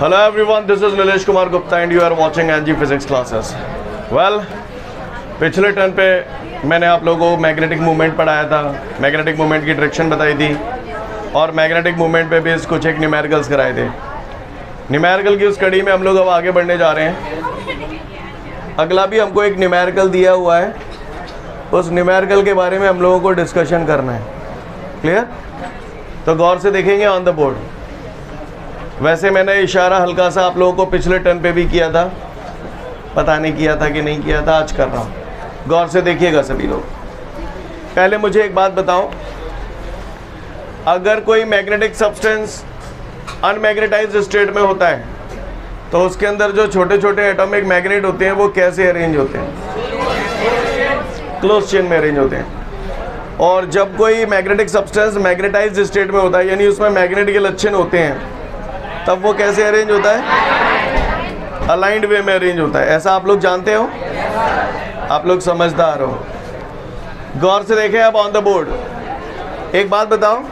Hello everyone, this is Nilesh Kumar Gupta and you are watching NG Physics classes. Well, पिछले turn पे मैंने आप लोगों को मैग्नेटिक मूवमेंट पढ़ाया था। मैग्नेटिक मूवमेंट की डायरेक्शन बताई थी। और मैग्नेटिक मूवमेंट पे भी कुछ एक न्यूमेरिकल्स कराए थे। न्यूमेरिकल की उस कड़ी में हम लोग अब आगे बढ़ने जा रहे हैं। अगला भी हमको एक न्यूमेरिकल दिया हुआ है। उस न्यूमेरिकल के बारे में हम लोगों को डिस्कशन करना है। क्लियर तो गौर से देखेंगे ऑन द बोर्ड वैसे मैंने इशारा हल्का सा आप लोगों को पिछले टर्न पे भी किया था। पता नहीं किया था कि नहीं किया था, आज कर रहा हूँ। गौर से देखिएगा सभी लोग। पहले मुझे एक बात बताओ। अगर कोई मैग्नेटिक सब्सटेंस अनमैग्नेटाइज स्टेट में होता है तो उसके अंदर जो छोटे छोटे एटॉमिक मैग्नेट होते हैं, वो कैसे अरेंज होते हैं? क्लोज चेन में अरेंज होते हैं। और जब कोई मैग्नेटिक सब्सटेंस मैग्नेटाइज स्टेट में होता है, यानी उसमें मैग्नेट के लक्षण होते हैं तब वो कैसे अरेंज होता है? अलाइंड वे में अरेंज होता है। ऐसा आप लोग जानते हो? आप लोग समझदार हो। गौर से देखें आप ऑन द बोर्ड एक बात बताओ।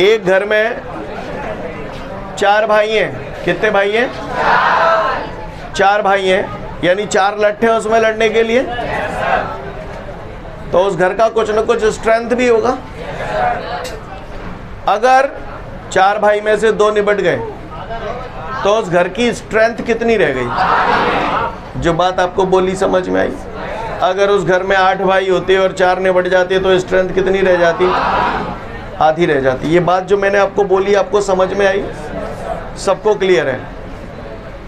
एक घर में चार भाई हैं। कितने भाई हैं? चार भाई हैं। यानी चार लट्ठे हैं उसमें लड़ने के लिए। तो उस घर का कुछ ना कुछ स्ट्रेंथ भी होगा। अगर चार भाई में से दो निबट गए। तो उस घर की स्ट्रेंथ कितनी रह गई? जो बात आपको बोली समझ में आई? अगर उस घर में आठ भाई होते और चार निबट जाते तो स्ट्रेंथ कितनी रह जाती? आधी रह जाती। ये बात जो मैंने आपको बोली, आपको समझ में आई? सबको क्लियर है।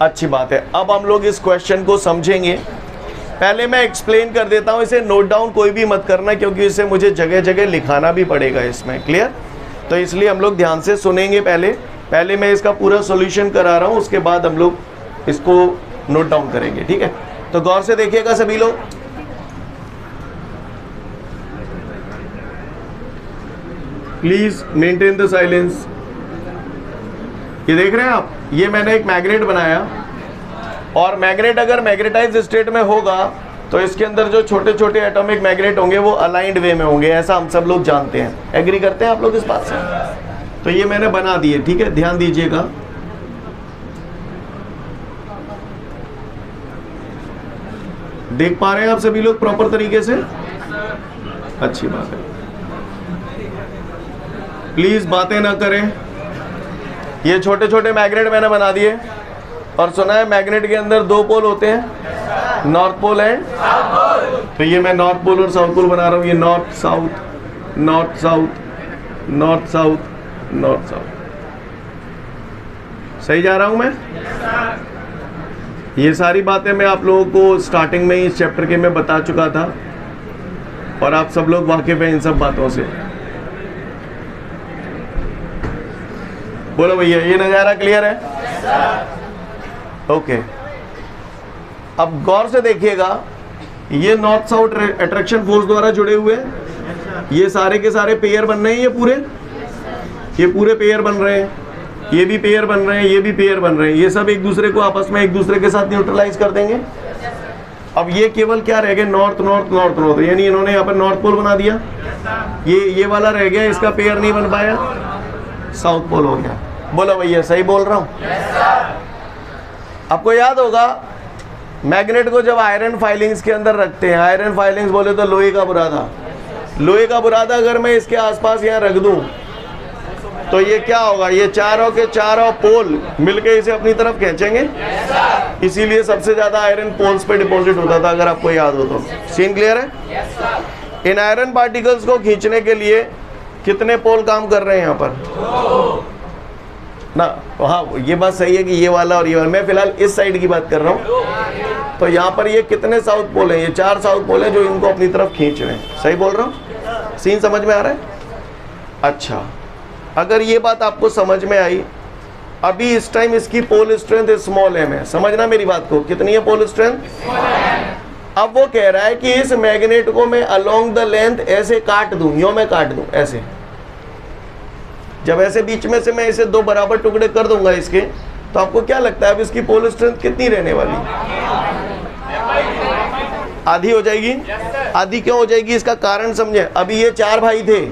अच्छी बात है। अब हम लोग इस क्वेश्चन को समझेंगे। पहले मैं एक्सप्लेन कर देता हूँ, इसे नोट डाउन कोई भी मत करना, क्योंकि इसे मुझे जगह जगह लिखाना भी पड़ेगा इसमें। क्लियर तो इसलिए हम लोग ध्यान से सुनेंगे पहले। पहले मैं इसका पूरा सॉल्यूशन करा रहा हूँ, उसके बाद हम लोग इसको नोट डाउन करेंगे, ठीक है? तो गौर से देखिएगा सभी लोग। प्लीज़ मेंटेन द साइलेंस ये देख रहे हैं आप? ये मैंने एक मैग्नेट बनाया। और मैग्नेट अगर मैग्नेटाइज स्टेट में होगा तो इसके अंदर जो छोटे छोटे एटॉमिक मैग्नेट होंगे, वो अलाइंड वे में होंगे, ऐसा हम सब लोग जानते हैं। एग्री करते हैं आप लोग इस बात से? तो ये मैंने बना दिए, ठीक है? ध्यान दीजिएगा। देख पा रहे हैं आप सभी लोग प्रॉपर तरीके से? अच्छी बात है। प्लीज़ बातें ना करें। ये छोटे छोटे मैग्नेट मैंने बना दिए। और सुना है मैग्नेट के अंदर दो पोल होते हैं। नॉर्थ पोल एंड तो ये मैं नॉर्थ पोल और साउथ पोल बना रहा हूँ। ये north south north south north south north south. सही जा रहा हूँ मैं? ये सारी बातें मैं आप लोगों को स्टार्टिंग में ही इस चैप्टर के मैं बता चुका था। और आप सब लोग वाकिफ हैं इन सब बातों से। बोलो भैया ये नज़ारा क्लियर है? ओके अब गौर से देखिएगा ये नॉर्थ साउथ अट्रैक्शन फोर्स द्वारा जुड़े हुए हैं। ये सारे के सारे पेयर बन रहे हैं ये पूरे? ये पूरे पेयर बन रहे हैं। ये भी पेयर बन रहे हैं ये भी पेयर बन रहे हैं। ये सब एक दूसरे को आपस में एक दूसरे के साथ न्यूट्रलाइज कर देंगे। अब ये केवल क्या रह गए? नॉर्थ नॉर्थ नॉर्थ नॉर्थ यानी इन्होंने यहाँ पर नॉर्थ पोल बना दिया। ये ये वाला रह गया इसका पेयर नहीं बन पाया। साउथ पोल हो गया। बोलो भैया सही बोल रहा हूँ? आपको याद होगा मैग्नेट को जब आयरन फाइलिंग्स के अंदर रखते हैं, आयरन फाइलिंग्स बोले तो लोहे का बुरादा। लोहे का बुरादा अगर मैं इसके आसपास यहाँ रख दूँ तो ये क्या होगा? ये चारों के चारों पोल मिलके इसे अपनी तरफ़ खींचेंगे? इसीलिए सबसे ज़्यादा आयरन पोल्स पे डिपॉजिट होता था, अगर आपको याद हो तो। सीन क्लियर है? इन आयरन पार्टिकल्स को खींचने के लिए कितने पोल काम कर रहे हैं यहाँ पर? ना हाँ ये बात सही है कि ये वाला और ये वाला। मैं फ़िलहाल इस साइड की बात कर रहा हूँ। तो यहाँ पर ये कितने साउथ पोल हैं? ये चार साउथ पोल हैं जो इनको अपनी तरफ़ खींच रहे हैं। सही बोल रहा हूँ? सीन समझ में आ रहा है? अच्छा। अगर ये बात आपको समझ में आई, अभी इस टाइम इसकी पोल स्ट्रेंथ स्मॉल एम है। समझना मेरी बात को? कितनी है पोल स्ट्रेंथ अब वो कह रहा है कि इस मैग्नेट को मैं अलोंग द लेंथ ऐसे काट दूँ, यो मैं काट दूँ, ऐसे। जब ऐसे बीच में से मैं इसे दो बराबर टुकड़े कर दूँगा इसके तो आपको क्या लगता है अब इसकी पोल स्ट्रेंथ कितनी रहने वाली? आधी हो जाएगी? आधी क्यों हो जाएगी? इसका कारण समझे। अभी ये चार भाई थे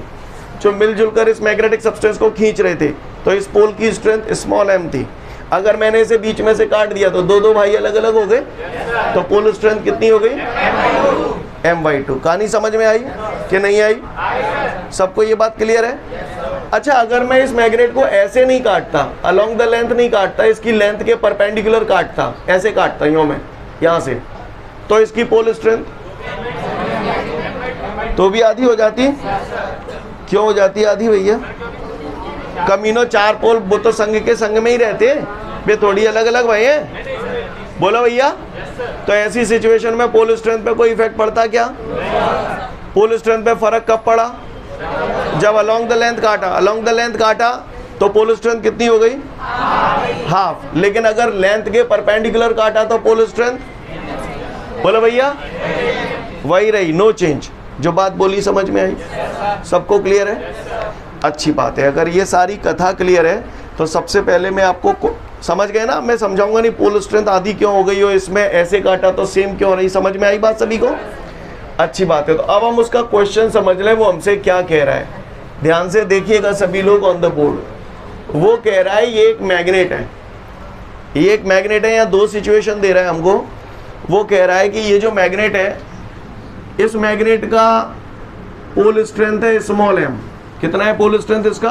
जो मिलजुल कर इस मैग्नेटिक सब्सटेंस को खींच रहे थे। तो इस पोल की स्ट्रेंथ स्मॉल एम थी। अगर मैंने इसे बीच में से काट दिया तो दो दो भाई अलग अलग हो गए। तो पोल स्ट्रेंथ कितनी हो गई? एम वाई टू कहानी समझ में आई कि नहीं आई? सबको ये बात क्लियर है? अच्छा अगर मैं इस मैग्नेट को ऐसे नहीं काटता अलोंग द लेंथ नहीं काटता इसकी लेंथ के परपेंडिकुलर काटता ऐसे काटता यूँ मैं यहाँ से। तो इसकी पोल स्ट्रेंथ तो भी आधी हो जाती। क्यों हो जाती आधी भैया? कमीनो चार पोल वो तो संघ के संग में ही रहते वे थोड़ी अलग अलग भाई हैं। बोलो भैया तो ऐसी सिचुएशन में पोल स्ट्रेंथ पे कोई इफ़ेक्ट पड़ता क्या? पोल स्ट्रेंथ पे फ़र्क कब पड़ा? जब अलोंग द लेंथ काटा। अलोंग द लेंथ काटा तो पोल स्ट्रेंथ कितनी हो गई? हाफ़ लेकिन अगर लेंथ के परपेंडिकुलर काटा तो पोल स्ट्रेंथ बोलो भैया। वही रही नो चेंज जो बात बोली समझ में आई? सबको क्लियर है? अच्छी बात है। अगर ये सारी कथा क्लियर है तो सबसे पहले मैं आपको समझ गए ना? मैं समझाऊँगा नहीं पोल स्ट्रेंथ आधी क्यों हो गई हो, इसमें ऐसे काटा तो सेम क्यों रही? समझ में आई बात सभी को? अच्छी बात है। तो अब हम उसका क्वेश्चन समझ लें, वो हमसे क्या कह रहा है? ध्यान से देखिएगा सभी लोग ऑन द बोर्ड वो कह रहा है, ये एक मैग्नेट है। ये एक मैग्नेट है या दो सिचुएशन दे रहा है हमको? वो कह रहा है कि ये जो मैग्नेट है, इस मैग्नेट का पोल स्ट्रेंथ है स्मॉल एम कितना है पोल स्ट्रेंथ इसका?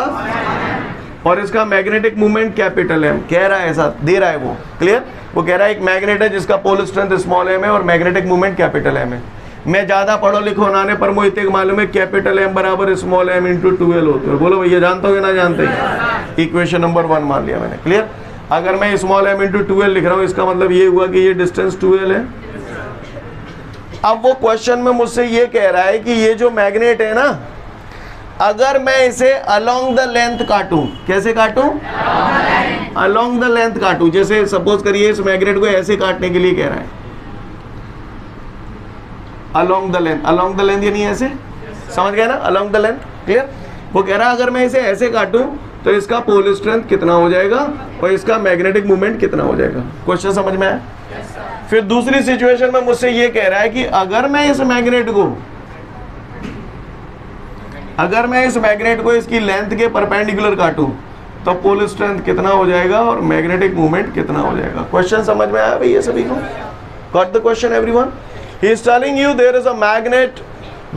और इसका मैग्नेटिक मूवमेंट कैपिटल एम कह रहा है ऐसा, दे रहा है वो. क्लियर वो कह रहा है एक मैग्नेट है जिसका पोल स्ट्रेंथ स्मॉल एम है और मैग्नेटिक मूवमेंट कैपिटल एम है. मैं ज़्यादा पढ़ो लिखो नाने पर मुझे मालूम है कैपिटल एम बराबर स्मॉल एम इंटू ट्वेल्व होते हैं. बोलो भैया, जानते हो कि ना जानते इक्वेशन नंबर वन मान लिया मैंने. क्लियर अगर मैं स्मॉल एम इंटू ट्वेल्व लिख रहा हूँ, इसका मतलब ये हुआ कि ये डिस्टेंस ट्वेल्व है। अब वो क्वेश्चन में मुझसे ये कह रहा है कि ये जो मैग्नेट है ना, अगर मैं इसे अलोंग द लेंथ काटूं, कैसे काटूं? अलोंग द लेंथ काटूं, जैसे सपोज़ करिए इस मैग्नेट को ऐसे काटने के लिए कह रहा है। Along the length along the length यानी ऐसे? समझ गए ना? अलोंग द लेंथ क्लियर वो कह रहा है, अगर मैं इसे ऐसे काटूं तो इसका पोल स्ट्रेंथ कितना हो जाएगा और इसका मैग्नेटिक मूवमेंट कितना हो जाएगा? क्वेश्चन समझ में आया? फिर दूसरी सिचुएशन में मुझसे ये कह रहा है कि अगर मैं इस मैग्नेट को अगर मैं इस मैग्नेट को इसकी लेंथ के परपेंडिकुलर काटूं तो पोल स्ट्रेंथ कितना हो जाएगा और मैग्नेटिक मूवमेंट कितना हो जाएगा? क्वेश्चन समझ में आया भैया सभी को? Got the question everyone he is telling you there is a magnet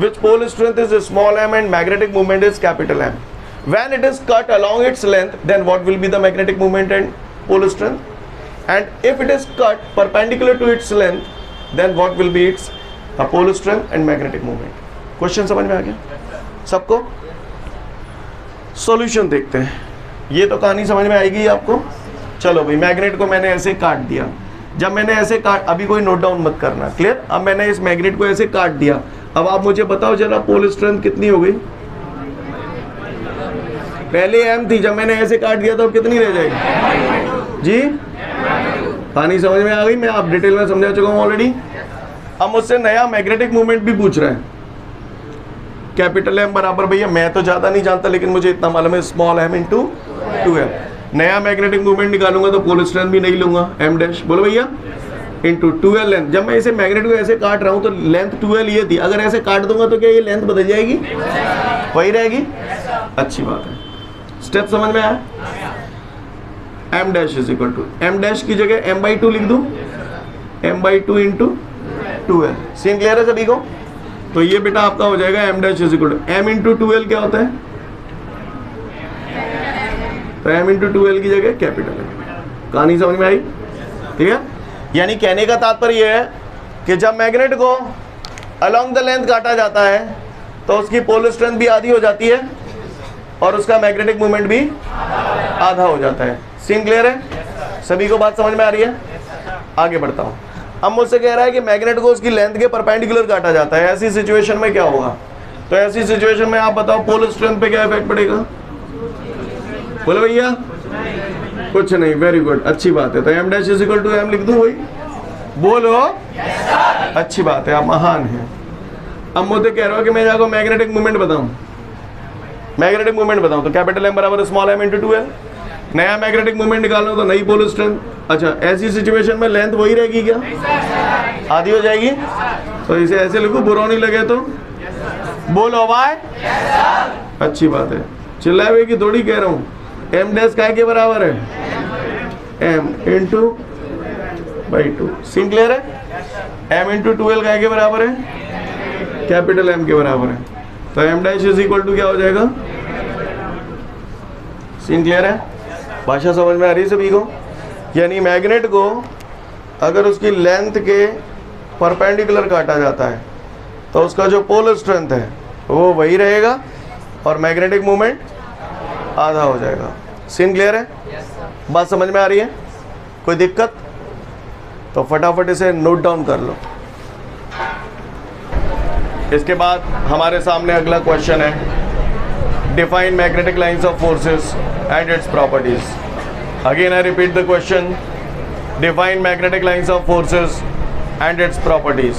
which pole strength is small m and magnetic movement is capital M. When it is cut along its length, then what will be the magnetic movement and pole strength? And if it is cut perpendicular to its length, then what will be its uh, pole strength and magnetic movement? Question समझ में आ गया सबको solution देखते हैं ये तो कहानी समझ में आएगी आपको चलो भाई मैग्नेट को मैंने ऐसे काट दिया जब मैंने ऐसे काट अभी कोई नोट डाउन मत करना क्लियर अब मैंने इस मैग्नेट को ऐसे काट दिया अब आप मुझे बताओ जरा पोल स्ट्रेंथ कितनी हो गई पहले एम थी, जब मैंने ऐसे काट दिया तो अब कितनी रह जाएगी? जी? कहानी समझ में आ गई? मैं आप डिटेल में समझा चुका हूँ ऑलरेडी अब मुझसे नया मैग्नेटिक मूवमेंट भी पूछ रहे हैं। कैपिटल एम बराबर भैया, मैं तो ज़्यादा नहीं जानता, लेकिन मुझे इतना मालूम है small M into two M नया मैग्नेटिक मूवमेंट निकालूँगा तो पोल स्ट्रेंथ भी नहीं लूँगा एम डैश बोलो भैया। इंटू ट्वेल्व लेंथ जब मैं इसे मैग्नेट को ऐसे काट रहा हूँ तो लेंथ ट्वेल्व ये थी अगर ऐसे काट दूँगा तो क्या ये लेंथ बदल जाएगी? वही रहेगी? अच्छी बात है। स्टेप समझ में आया? M dash is equal to M dash की जगह एम बाई टू लिख दूँ? M by two into twelve scene clear है सभी को? तो ये बेटा आपका हो जाएगा M dash is equal to M into twelve क्या होता है? तो एम इंटू ट्वेल्व की जगह कैपिटल कहानी समझ में आई? ठीक है? यानी कहने का तात्पर्य है कि जब मैग्नेट को अलोंग द लेंथ काटा जाता है तो उसकी पोल स्ट्रेंथ भी आधी हो जाती है। और उसका मैग्नेटिक मूवमेंट भी आधा हो जाता है। सीन क्लियर है? सभी को बात समझ में आ रही है? आगे बढ़ता हूँ। अब मुझसे कह रहा है कि मैग्नेट को उसकी लेंथ के परपेंडिकुलर काटा जाता है। ऐसी सिचुएशन में क्या होगा? तो ऐसी सिचुएशन में आप बताओ पोल स्ट्रेंथ पे क्या इफ़ेक्ट पड़ेगा? बोलो भैया? कुछ नहीं वेरी गुड अच्छी बात है। तो M dash is equal to M लिख दूँ वही? बोलो। अच्छी बात है, आप महान हैं। अब मुझे कह रहे हो कि मैं जाको मैग्नेटिक मूवमेंट बताऊँ। मैग्नेटिक मूवमेंट बताऊँ तो कैपिटल एम बराबर small M into two L नया मैग्नेटिक मूवमेंट निकालना तो नई पोल स्ट्रेंथ अच्छा ऐसी सिचुएशन में लेंथ वही रहेगी क्या? आधी हो जाएगी? तो इसे ऐसे लिखो बुरा नहीं लगे तो? बोलो वाई अच्छी बात है। चिल्लाए की थोड़ी कह रहा हूँ। एम डैश काय के बराबर है। M into by two scene clear है? एम इंटू ट्वेल्व क्या के बराबर है। कैपिटल एम के बराबर है। तो M dash is equal to क्या हो जाएगा? सीन क्लियर है? भाषा समझ में आ रही है सभी को? यानी मैग्नेट को अगर उसकी लेंथ के परपेंडिकुलर काटा जाता है तो उसका जो पोल स्ट्रेंथ है वो वही रहेगा और मैग्नेटिक मूवमेंट आधा हो जाएगा। सीन क्लियर है? बात समझ में आ रही है? कोई दिक्कत? तो फटाफट इसे नोट डाउन कर लो। इसके बाद हमारे सामने अगला क्वेश्चन है define magnetic lines of forces and its properties again I repeat the question define magnetic lines of forces and its properties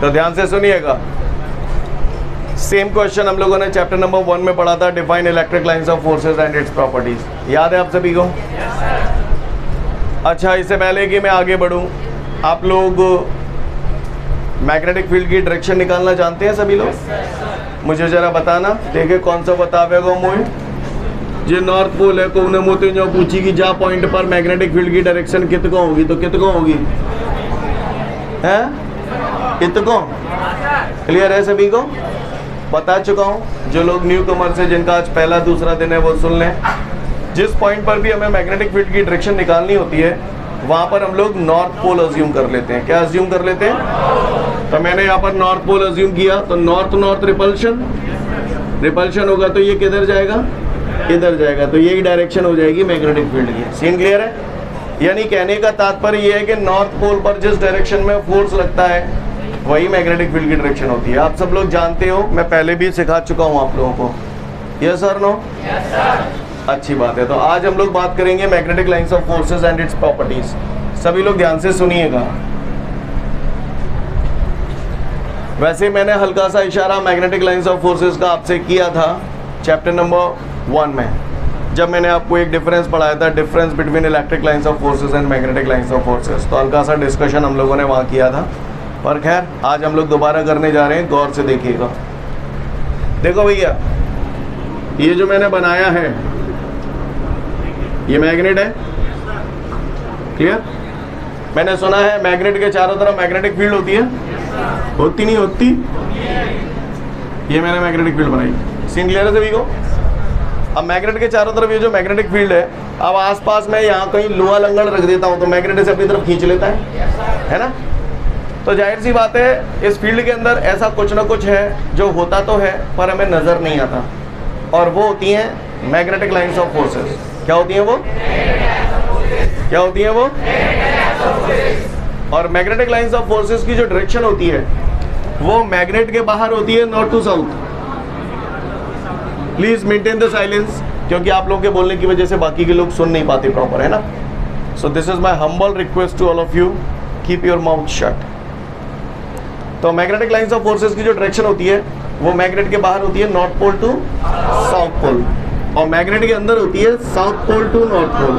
तो ध्यान से सुनिएगा। सेम क्वेश्चन हम लोगों ने चैप्टर नंबर वन में पढ़ा था define electric lines of forces and its properties याद है आप सभी को? Yes, अच्छा इससे पहले कि मैं आगे बढ़ूं आप लोग मैग्नेटिक फ़ील्ड की डायरेक्शन निकालना जानते हैं सभी लोग? मुझे ज़रा बताना, देखे कौन सा बतावेगा मुझे जो नॉर्थ पोल है को उन्हें मोते जो पूछी कि जा पॉइंट पर मैग्नेटिक फ़ील्ड की डायरेक्शन कितको होगी? तो कितको होगी? है? कितको? क्लियर है सभी को? बता चुका हूँ, जो लोग न्यू कमर से, जिनका आज पहला दूसरा दिन है, वो सुन लें। जिस पॉइंट पर भी हमें मैग्नेटिक फ़ील्ड की डायरेक्शन निकालनी होती है वहाँ पर हम लोग नॉर्थ पोल अज्यूम कर लेते हैं। क्या अज्यूम कर लेते हैं? तो मैंने यहाँ पर नॉर्थ पोल अज्यूम किया तो नॉर्थ नॉर्थ रिपल्शन रिपल्शन होगा तो ये किधर जाएगा? इधर जाएगा? तो यही डायरेक्शन हो जाएगी मैग्नेटिक फ़ील्ड की। सीन क्लियर है? यानी कहने का तात्पर्य यह है कि नॉर्थ पोल पर जिस डायरेक्शन में फोर्स लगता है, वही मैग्नेटिक फ़ील्ड की डायरेक्शन होती है। आप सब लोग जानते हो, मैं पहले भी सिखा चुका हूँ आप लोगों को। यस सर नो अच्छी बात है। तो आज हम लोग बात करेंगे magnetic lines of forces and its properties सभी लोग ध्यान से सुनिएगा वैसे मैंने हल्का सा इशारा मैग्नेटिक लाइंस ऑफ़ फोर्सेस का आपसे किया था चैप्टर नंबर वन में। जब मैंने आपको एक डिफरेंस पढ़ाया था difference between electric lines of forces and magnetic lines of forces तो हल्का सा डिस्कशन हम लोगों ने वहाँ किया था। पर खैर, आज हम लोग दोबारा करने जा रहे हैं, गौर से देखिएगा। देखो भैया, ये जो मैंने बनाया है ये मैग्नेट है। क्लियर मैंने सुना है मैग्नेट के चारों तरफ़ मैग्नेटिक फ़ील्ड होती है। होती नहीं, होती। ये मैंने मैग्नेटिक फ़ील्ड बनाई। सीन क्लियर है सभी को? अब मैग्नेट के चारों तरफ़ ये जो मैग्नेटिक फ़ील्ड है, अब आसपास में यहाँ कहीं लोहा लंगड़ रख देता हूँ तो मैग्नेट से अपनी तरफ़ खींच लेता है। है ना? तो ज़ाहिर सी बात है, इस फ़ील्ड के अंदर ऐसा कुछ ना कुछ है, जो होता तो है, पर हमें नज़र नहीं आता। और वो होती हैं मैग्नेटिक लाइंस ऑफ़ फोर्सेस क्या होती हैं वो? क्या होती हैं वो? और मैग्नेटिक लाइंस ऑफ़ फोर्सेस की जो डायरेक्शन होती है, वो मैग्नेट के बाहर होती है north to south please maintain the silence क्योंकि आप लोगों के बोलने की वजह से बाकी के लोग सुन नहीं पाते प्रॉपर है ना? So this is my humble request to all of you keep your mouth shut तो मैग्नेटिक लाइंस ऑफ़ फोर्सेस की जो डायरेक्शन होती है, वो मैग्नेट के बाहर होती है north pole to south pole और मैग्नेट के अंदर होती है south pole to north pole.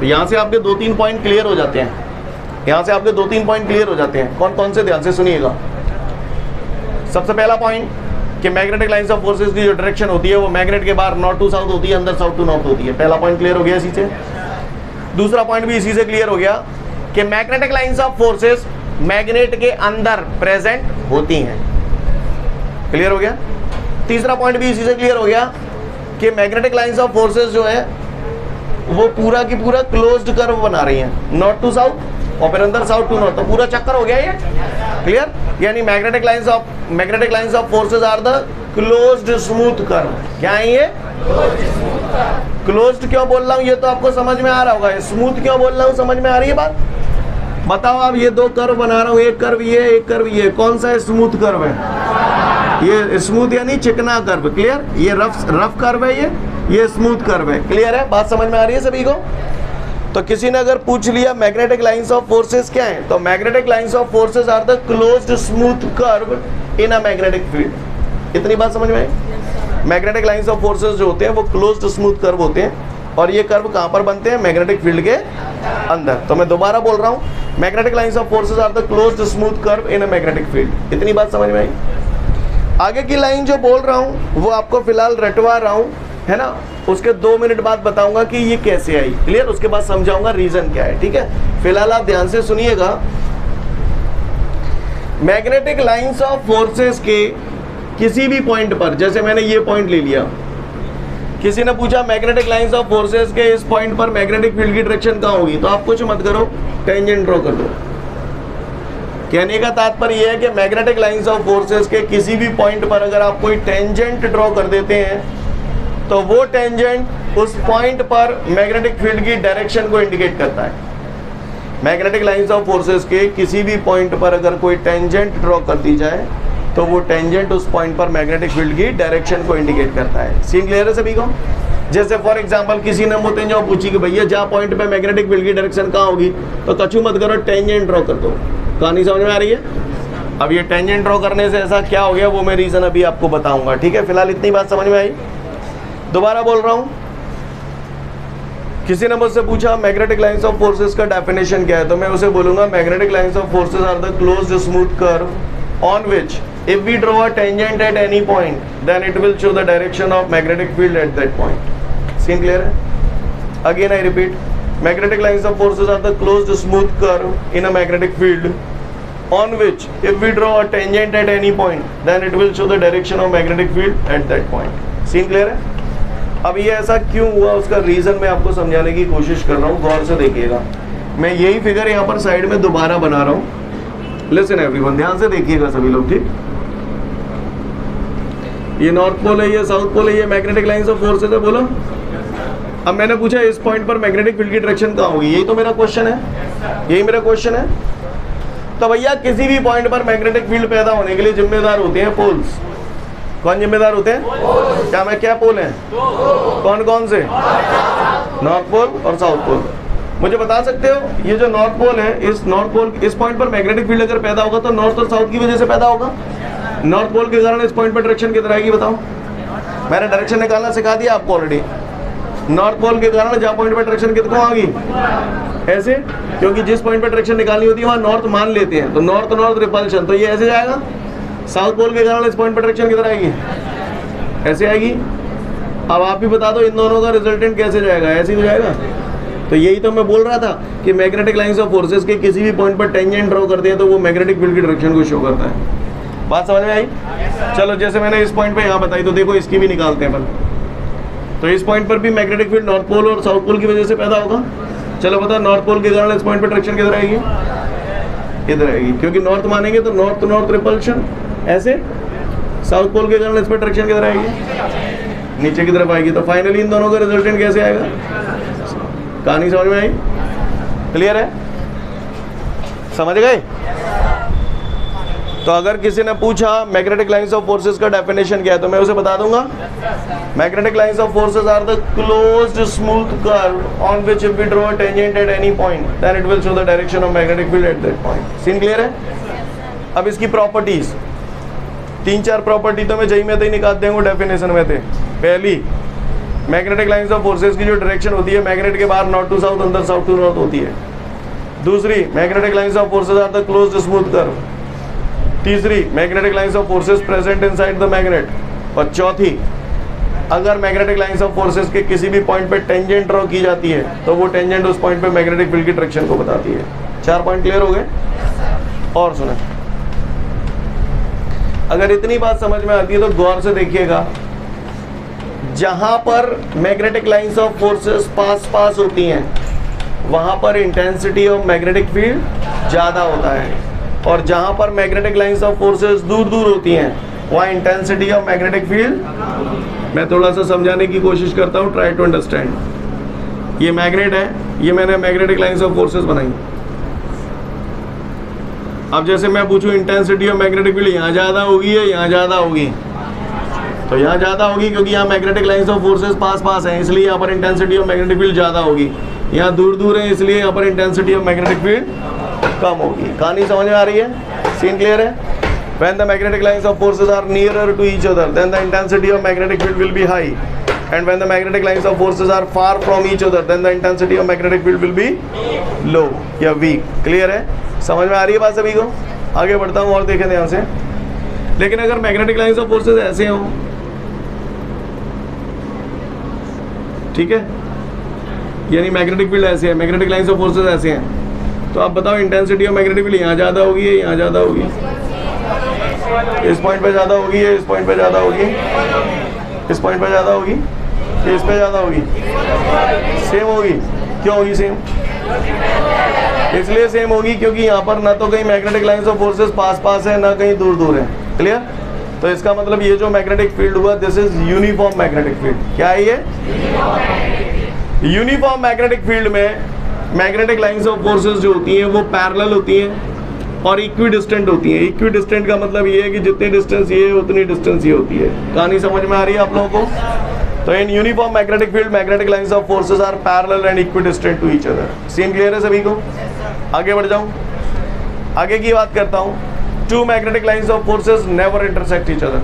तो यहाँ से आपके दो तीन पॉइंट क्लियर हो जाते हैं। यहाँ से आपके दो तीन पॉइंट क्लियर हो जाते हैं। कौन कौन से? ध्यान से सुनिएगा। सबसे पहला पॉइंट कि मैग्नेटिक लाइंस ऑफ़ फोर्सेस की जो डायरेक्शन होती है, वो मैग्नेट के बाहर नॉर्थ टू साउथ होती है, अंदर साउथ टू नॉर्थ होती है। पहला पॉइंट क्लियर हो गया इसी से। दूसरा पॉइंट भी इसी से क्लियर हो गया कि magnetic lines of forces magnet के अंदर प्रेजेंट होती हैं। क्लियर हो गया? तीसरा पॉइंट भी इसी से क्लियर हो गया कि मैग्नेटिक लाइंस ऑफ़ फोर्सेस जो है, वो पूरा की पूरा क्लोज्ड कर्व बना रही हैं। नॉर्थ टू साउथ और फिर अंदर साउथ टू नॉर्थ तो पूरा चक्कर हो गया ये? क्लियर यानी magnetic lines of magnetic lines of forces are the closed smooth curve क्या है ये? क्लोज्ड क्यों बोल रहा हूँ? ये तो आपको समझ में आ रहा होगा। स्मूथ क्यों बोल रहा हूँ? समझ में आ रही है बात? बताओ आप, ये दो कर्व बना रहा हूँ। एक कर्व ये, एक कर्व ये। कौन सा स्मूथ कर्व है? ये स्मूथ यानी चिकना कर्व क्लियर ये रफ रफ कर्व है ये? ये स्मूथ कर्व है। क्लियर है? बात समझ में आ रही है सभी को? तो किसी ने अगर पूछ लिया मैग्नेटिक लाइंस ऑफ़ फोर्सेस क्या है? तो magnetic lines of forces are the closed smooth curve in a magnetic field इतनी बात समझ में आई? मैग्नेटिक लाइंस ऑफ़ फोर्सेस जो होते हैं, वो क्लोज्ड स्मूथ कर्व होते हैं। और ये कर्व कहाँ पर बनते हैं? मैग्नेटिक फ़ील्ड के अंदर। तो मैं दोबारा बोल रहा हूँ magnetic lines of forces are the closed smooth curve in a magnetic field इतनी बात समझ में आई? आगे की लाइन जो बोल रहा हूँ, वो आपको फ़िलहाल रटवा रहा हूँ, है ना? उसके दो मिनट बाद बताऊँगा कि ये कैसे आई। क्लियर उसके बाद समझाऊँगा रीजन क्या है, ठीक है? फ़िलहाल आप ध्यान से सुनिएगा। मैग्नेटिक लाइंस ऑफ़ फोर्सेस के किसी भी पॉइंट पर, जैसे मैंने ये पॉइंट ले लिया। किसी ने पूछा मैग्नेटिक लाइंस ऑफ़ फोर्सेस के इस पॉइंट पर मैग्नेटिक फ़ील्ड की डायरेक्शन कहाँ होगी? तो आप कुछ मत करो टेंजेंट ड्रॉ कर दो। कहने का तात्पर्य यह है कि मैग्नेटिक लाइंस ऑफ़ फोर्सेस के किसी भी पॉइंट पर अगर आप कोई टेंजेंट ड्रॉ कर देते हैं तो वो टेंजेंट उस पॉइंट पर मैग्नेटिक फ़ील्ड की डायरेक्शन को इंडिकेट करता है। मैग्नेटिक लाइंस ऑफ़ फोर्सेस के किसी भी पॉइंट पर अगर कोई टेंजेंट ड्रॉ कर दी जाए तो वो टेंजेंट उस पॉइंट पर मैग्नेटिक फ़ील्ड की डायरेक्शन को इंडिकेट करता है। सीन क्लियर है सभी को? जैसे फॉर एग्जांपल किसी ने मुझे जो पूछी कि भैया जहाँ पॉइंट पे मैग्नेटिक फ़ील्ड की डायरेक्शन कहाँ होगी? तो कछु मत करो टेंजेंट ड्रॉ कर दो। कहानी समझ में आ रही है? अब ये टेंजेंट ड्रॉ करने से ऐसा क्या हो गया, वो मैं रीज़न अभी आपको बताऊँगा, ठीक है? फ़िलहाल इतनी बात समझ में आई। दोबारा बोल रहा हूँ। किसी ने मुझसे पूछा मैग्नेटिक लाइंस ऑफ़ फोर्सेस का डेफिनेशन क्या है? तो मैं उसे बोलूँगा magnetic lines of forces are the closed smooth curve on which if we draw a tangent at any point, then it will show the direction of magnetic field at that point. Seen clear again i repeat magnetic lines of forces are the closed smooth curve in a magnetic field on which if we draw a tangent at any point then it will show the direction of magnetic field at that point seen clear है अब ये ऐसा क्यों हुआ उसका reason मैं आपको समझाने की कोशिश कर रहा हूँ गौर से देखिएगा मैं यही फिगर यहाँ पर साइड में दोबारा बना रहा हूँ लिसन एवरीवन ध्यान से देखिएगा सभी लोग ठीक ये नॉर्थ पोल है ये साउथ पोल है ये मैग्नेटिक लाइंस ऑफ़ फोर्सेस है बोलो अब मैंने पूछा, इस पॉइंट पर मैग्नेटिक फ़ील्ड की डायरेक्शन कहाँ होगी? यही तो मेरा क्वेश्चन है। यही मेरा क्वेश्चन है। तो भैया, किसी भी पॉइंट पर मैग्नेटिक फ़ील्ड पैदा होने के लिए जिम्मेदार होते हैं पोल्स कौन जिम्मेदार होते हैं? क्या मैं, क्या पोल हैं? कौन कौन से? नॉर्थ पोल और साउथ पोल मुझे बता सकते हो, ये जो नॉर्थ पोल है, इस नॉर्थ पोल इस पॉइंट पर मैग्नेटिक फ़ील्ड अगर पैदा होगा तो नॉर्थ और साउथ की वजह से पैदा होगा। नॉर्थ पोल के कारण इस पॉइंट पर डायरेक्शन किधर आएगी, बताओ। मैंने डायरेक्शन निकालना सिखा दिया आपको ऑलरेडी नॉर्थ पोल के कारण जहाँ पॉइंट पर डायरेक्शन कितना आ गई ऐसे? क्योंकि जिस पॉइंट पर डायरेक्शन निकालनी होती है, वहाँ नॉर्थ मान लेते हैं। तो नॉर्थ नॉर्थ रिपल्शन तो ये ऐसे जाएगा? साउथ पोल के कारण इस पॉइंट पर डायरेक्शन किधर आएगी? ऐसे आएगी? अब आप ही बता दो इन दोनों का रिजल्टेंट कैसे जाएगा? ऐसे ही हो जाएगा। तो यही तो मैं बोल रहा था कि मैग्नेटिक लाइंस ऑफ़ फोर्सेस के किसी भी पॉइंट पर टेंजेंट ड्रॉ करते हैं तो वो मैग्नेटिक फ़ील्ड की डायरेक्शन को शो करता है। बात समझ में आई? चलो, जैसे मैंने इस पॉइंट पे यहाँ बताई तो देखो इसकी भी निकालते हैं अपन तो इस पॉइंट पर भी मैग्नेटिक फ़ील्ड नॉर्थ पोल और साउथ पोल की वजह से पैदा होगा। चलो बता नॉर्थ पोल के कारण इस पॉइंट पर डायरेक्शन किधर आएगी? इधर आएगी? क्योंकि नॉर्थ मानेंगे तो नॉर्थ नॉर्थ रिपल्शन ऐसे? साउथ पोल के कारण इस पर डायरेक्शन किधर आएगी? नीचे की तरफ़ आएगी। तो फाइनली इन दोनों का रिजल्टेंट कैसे आएगा? कहानी समझ में आई? क्लियर है? समझ गए? तो अगर किसी ने पूछा मैग्नेटिक लाइंस ऑफ़ फोर्सेस का डेफिनेशन क्या है? तो मैं उसे बता दूँगा। Magnetic lines of forces are the closed smooth curve on which if we draw tangent at any point then it will show the direction of magnetic field at that point scene clear है? अब इसकी properties तीन चार property तो मैं जही में तो ही निकाल देंगे डेफिनेशन में थे। पहली मैग्नेटिक लाइंस ऑफ़ फोर्सेस की जो डायरेक्शन होती है मैग्नेट के बाहर नॉर्थ टू साउथ अंदर साउथ टू नॉर्थ होती है। दूसरी magnetic lines of forces are the closed smooth curve तीसरी magnetic lines of forces present inside the magnet और चौथी, अगर मैग्नेटिक लाइंस ऑफ़ फोर्सेस के किसी भी पॉइंट पे टेंजेंट ड्रॉ की जाती है तो वो टेंजेंट उस पॉइंट पे मैग्नेटिक फ़ील्ड की डायरेक्शन को बताती है। चार पॉइंट क्लियर हो गए? और सुने। अगर इतनी बात समझ में आती है तो गौर से देखिएगा। जहाँ पर मैग्नेटिक लाइंस ऑफ़ फोर्सेस पास पास होती हैं, वहाँ पर इंटेंसिटी ऑफ़ मैग्नेटिक फ़ील्ड ज़्यादा होता है। और जहाँ पर मैग्नेटिक लाइंस ऑफ़ फोर्सेस दूर दूर होती हैं, वहाँ इंटेंसिटी ऑफ़ मैग्नेटिक फ़ील्ड मैं थोड़ा सा समझाने की कोशिश करता हूँ ट्राई टू अंडरस्टैंड ये मैग्नेट है, ये मैंने मैग्नेटिक लाइंस ऑफ़ फोर्सेस बनाई। अब जैसे मैं पूछूँ इंटेंसिटी ऑफ़ मैग्नेटिक फ़ील्ड यहाँ ज़्यादा होगी या यहाँ ज़्यादा होगी? तो यहाँ ज़्यादा होगी क्योंकि यहाँ मैग्नेटिक लाइंस ऑफ़ फोर्सेस पास पास हैं, इसलिए यहाँ पर इंटेंसिटी ऑफ़ मैग्नेटिक फ़ील्ड ज़्यादा होगी। यहाँ दूर दूर है, इसलिए यहाँ पर इंटेंसिटी ऑफ़ मैग्नेटिक फ़ील्ड कम होगी कहानी समझ में आ रही है सीन क्लियर है when the magnetic lines of forces are nearer to each other then the intensity of magnetic field will be high and when the magnetic lines of forces are far from each other then the intensity of magnetic field will be low या weak clear है समझ में आ रही है बात सभी को आगे बढ़ता हूँ और देखें ध्यान से लेकिन अगर मैग्नेटिक लाइंस ऑफ़ फोर्सेस ऐसे हों ठीक है यानी मैग्नेटिक फ़ील्ड ऐसे है मैग्नेटिक लाइंस ऑफ़ फोर्सेस ऐसे हैं तो आप बताओ इंटेंसिटी ऑफ़ मैग्नेटिक फ़ील्ड यहाँ ज़्यादा होगी या यहाँ ज़्यादा होगी? इस पॉइंट पे ज़्यादा होगी या इस पॉइंट पे ज़्यादा होगी? इस पॉइंट पे ज़्यादा होगी? इस पे ज़्यादा होगी? सेम होगी। क्यों होगी सेम इसलिए सेम होगी क्योंकि यहाँ पर ना तो कहीं मैग्नेटिक लाइंस ऑफ़ फोर्सेस पास पास है, ना कहीं दूर दूर है। क्लियर तो इसका मतलब ये जो मैग्नेटिक फ़ील्ड हुआ this is uniform magnetic field क्या है ये? यूनिफॉर्म मैग्नेटिक फ़ील्ड में मैग्नेटिक लाइंस ऑफ़ फोर्सेस जो होती हैं, वो पैरेलल होती हैं और इक्वी डिस्टेंट होती हैं। इक्वी डिस्टेंट का मतलब ये है कि जितनी डिस्टेंस ये उतनी डिस्टेंस ये होती है। कहानी समझ में आ रही है आप लोगों को? तो in uniform magnetic field magnetic lines of forces are parallel and equidistant to each other scene clear है सभी को? आगे बढ़ जाऊँ। आगे की बात करता हूँ। Two magnetic lines of forces never intersect each other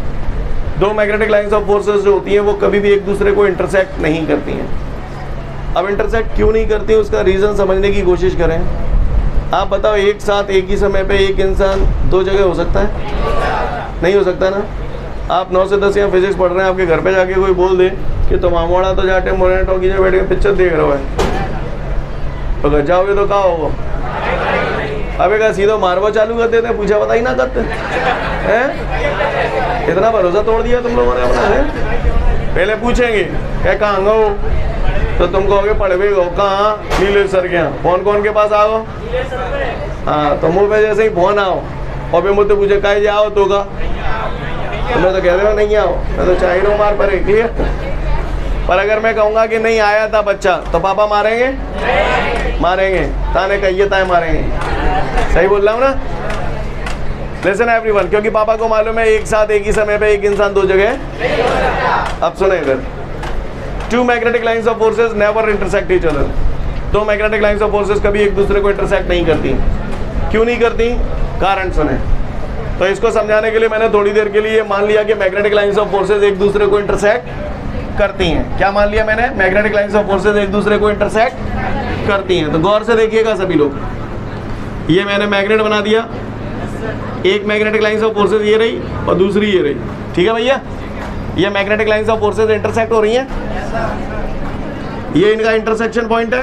दो मैग्नेटिक लाइंस ऑफ़ फोर्सेस जो होती हैं, वो कभी भी एक दूसरे को इंटरसेक्ट नहीं करती हैं। अब इंटरसेक्ट क्यों नहीं करती उसका रीज़न समझने की कोशिश करें। आप बताओ, एक साथ, एक ही समय पे एक इंसान दो जगह हो सकता है? नहीं हो सकता ना? आप नौ से दस यहाँ फिजिक्स पढ़ रहे हैं, आपके घर पे जाके कोई बोल दे कि तुम आमोड़ा तो जाटे मोरे टॉकी जो बैठ के पिक्चर देख रहे हो। तो घर जाओगे तो कहा होगा? अबे का सीधा मारवा चालू कर देते पूछा पता ही ना करते। हैं? इतना भरोसा तोड़ दिया तुम लोगों ने अपना, है? पहले पूछेंगे क्या कहाँ तो तुम कहोगे पढ़वे हो कहाँ? नीले सर के यहाँ। कौन कौन के पास आओ? हाँ तो मुँह पे जैसे ही फ़ोन आओ और फिर मुझसे पूछे कहे जाओ तो का तो मैं तो कह रहे हो नहीं आओ। मैं तो चाह रहा हूँ मार पड़े क्लियर पर अगर मैं कहूँगा कि नहीं आया था बच्चा तो पापा मारेंगे? मारेंगे। ताने कहिए ताए मारेंगे। सही बोल रहा हूँ ना? लेसन एवरीवन क्योंकि पापा को मालूम है एक साथ एक ही समय पे एक इंसान दो जगह अब सुने इधर। Two magnetic lines of forces never intersect each other दो मैग्नेटिक लाइंस ऑफ़ फोर्सेस कभी एक दूसरे को इंटरसेक्ट नहीं करती। क्यों नहीं करती? कारण सुने। तो इसको समझाने के लिए मैंने थोड़ी देर के लिए मान लिया कि मैग्नेटिक लाइंस ऑफ़ फोर्सेस एक दूसरे को इंटरसेक्ट करती हैं। क्या मान लिया मैंने? मैग्नेटिक लाइंस ऑफ़ फोर्सेस एक दूसरे को इंटरसेक्ट करती हैं। तो गौर से देखिएगा सभी लोग। ये मैंने मैग्नेट बना दिया। एक मैग्नेटिक लाइंस ऑफ़ फोर्सेस ये रही और दूसरी ये रही। ठीक है भैया? ये magnetic lines of forces intersect हो रही हैं। ये इनका इंटरसेक्शन पॉइंट है।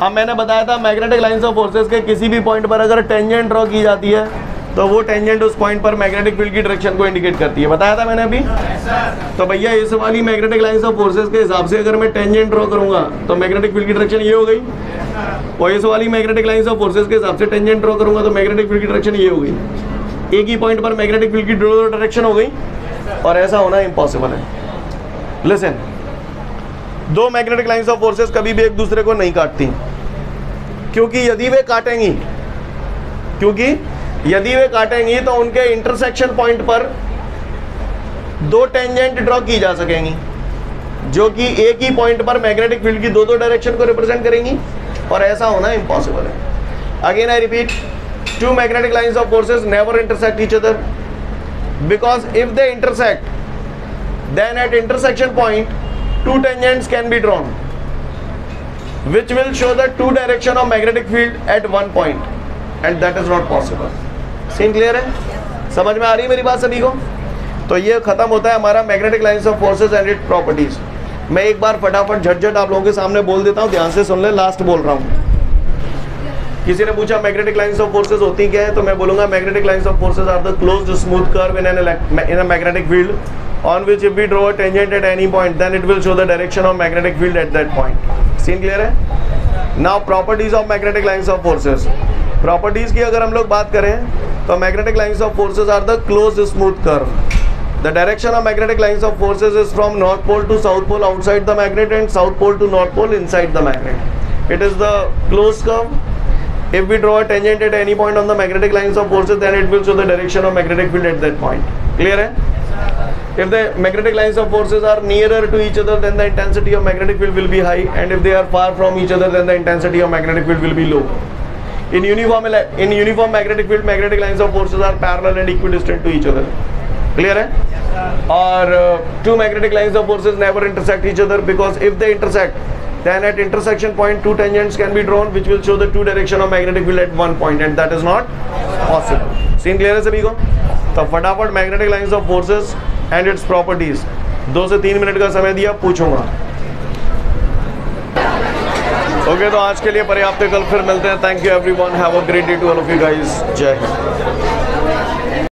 अब मैंने बताया था मैग्नेटिक लाइंस ऑफ़ फोर्सेस के किसी भी पॉइंट पर अगर टेंजेंट ड्रॉ की जाती है तो वो टेंजेंट उस पॉइंट पर मैग्नेटिक फ़ील्ड की डायरेक्शन को इंडिकेट करती है। बताया था मैंने अभी? तो भैया, इस वाली मैग्नेटिक लाइंस ऑफ़ फोर्सेस के हिसाब से अगर मैं टेंजेंट ड्रॉ करूँगा तो मैग्नेटिक फ़ील्ड की डायरेक्शन ये हो गई। और इस वाली मैग्नेटिक लाइंस ऑफ़ फोर्सेस के हिसाब से टेंजेंट ड्रॉ करूँगा तो मैग्नेटिक फ़ील्ड की डायरेक्शन ये हो गई। एक ही पॉइंट पर मैग्नेटिक फ़ील्ड की डायरेक्शन हो गई। और ऐसा होना इम्पॉसिबल है। लिसन दो मैग्नेटिक लाइंस ऑफ़ फोर्सेस कभी भी एक दूसरे को नहीं काटती। क्योंकि यदि वे काटेंगी, क्योंकि यदि वे काटेंगी तो उनके इंटरसेक्शन पॉइंट पर दो टेंजेंट ड्रॉ की जा सकेंगी, जो कि एक ही पॉइंट पर मैग्नेटिक फ़ील्ड की दो दो डायरेक्शन को रिप्रेजेंट करेंगी, और ऐसा होना इम्पॉसिबल है। Again I repeat two magnetic lines of forces never intersect each other because if they intersect then at intersection point two tangents can be drawn which will show the two direction of magnetic field at one point and that is not possible scene clear है समझ में आ रही है मेरी बात सभी को तो ये खत्म होता है हमारा magnetic lines of forces and it properties मैं एक बार फटाफट झटझट आप लोगों के सामने बोल देता हूँ ध्यान से सुन ले लास्ट बोल रहा हूँ किसी ने पूछा मैग्नेटिक लाइन्स ऑफ़ फोर्सेज होती क्या है? तो मैं बोलूँगा magnetic lines of forces are the close smooth curve in in a magnetic field on which if we draw a tangent at any point then it will show the direction of magnetic field at that point scene clear है? Now properties of magnetic lines of forces properties की अगर हम लोग बात करें तो magnetic lines of forces are the close smooth curve the direction of magnetic lines of forces is from north pole to south pole outside the magnet and south pole to north pole inside the magnet it is the close curve if we draw a tangent at any point on the magnetic lines of forces then it will show the direction of magnetic field at that point clear hai if the magnetic lines of forces are nearer to each other then the intensity of magnetic field will be high and if they are far from each other then the intensity of magnetic field will be low in uniform in uniform magnetic field magnetic lines of forces are parallel and equidistant to each other clear hai or uh, two magnetic lines of forces never intersect each other because if they intersect Then at intersection point, two tangents can be drawn which will show the two direction of magnetic field at one point and that is not possible. seen clear hai sabhi ko to फटाफट magnetic lines of forces and its properties. दो से तीन minute का समय दिया पूछूँगा okay okay, तो आज के लिए पर्याप्त कल फिर मिलते हैं thank you everyone have a great day to all of you guys जय हिंद